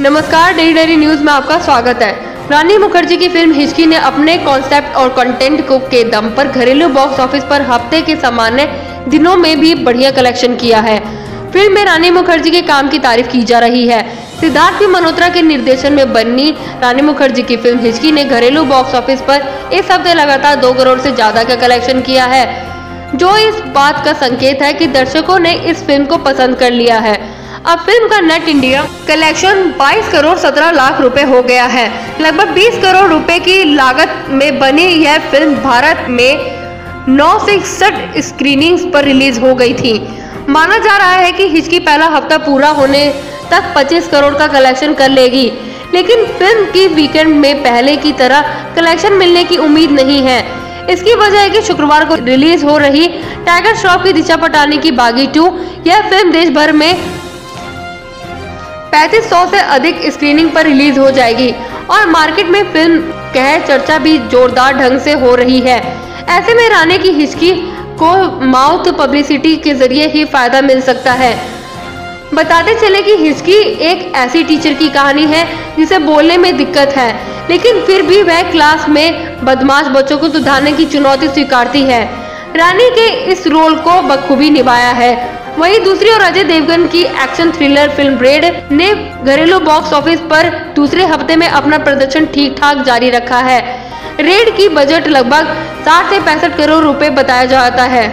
नमस्कार, daily daily news में आपका स्वागत है। रानी मुखर्जी की फ़िल्म हिचकी ने अपने कॉन्सेप्ट और कंटेंट को के दम पर घरेलू बॉक्स ऑफ़िस पर हफ़्ते के सामान्य दिनों में भी बढ़िया कलेक्शन किया है। फ़िल्म में रानी मुखर्जी के काम की तारीफ़ की जा रही है। सिद्धार्थ भी मल्होत्रा के निर्देशन में बनी रानी मुखर्जी की फ़िल्म हिचकी ने घरेलू बॉक्स ऑफ़िस पर इस हफ़्ते लगातार दो करोड़ से ज़्यादा का कलेक्शन किया है। जो इस बात का संकेत है कि दर्शकों ने इस फ़िल्म को पसंद कर लिया है। अब फ़िल्म का net India collection 22 crore 17 lakh रुपए हो गया है। लगभग 20 करोड़ रुपए की लागत में बनी यह फ़िल्म भारत में नौ से इकसठ स्क्रीनिंग्स पर रिलीज़ हो गई थी। माना जा रहा है कि हिचकी पहला हफ़्ता पूरा होने तक 25 करोड़ का कलेक्शन कर लेगी, लेकिन फ़िल्म की वीकेंड में पहले की तरह कलेक्शन मिलने की उम्मीद नहीं है। इसकी वजह है कि शुक्रवार को रिलीज़ हो रही टाइगर श्रॉफ की दिशा पटानी की बागी टू, यह फ़िल्म देश भर में 3500 से अधिक स्क्रीनिंग पर रिलीज़ हो जाएगी। और मार्केट में फ़िल्म कह चर्चा भी जोरदार ढंग से हो रही है। ऐसे में रानी की हिचकी को माउथ पब्लिसिटी के ज़रिए ही फ़ायदा मिल सकता है। बताते चले कि हिचकी एक ऐसी टीचर की कहानी है, जिसे बोलने में दिक्कत है, लेकिन फिर भी वह क्लास में बदमाश बच्चों को सुधारने की चुनौती स्वीकारती है। रानी के इस रोल को बखूबी निभाया है। वहीं दूसरी ओर अजय देवगन की एक्शन थ्रिलर फ़िल्म रेड ने घरेलू बॉक्स ऑफ़िस पर दूसरे हफ़्ते में अपना प्रदर्शन ठीक ठाक जारी रखा है। रेड की बजट लगभग साठ से पैंसठ करोड़ रुपए बताया जाता है।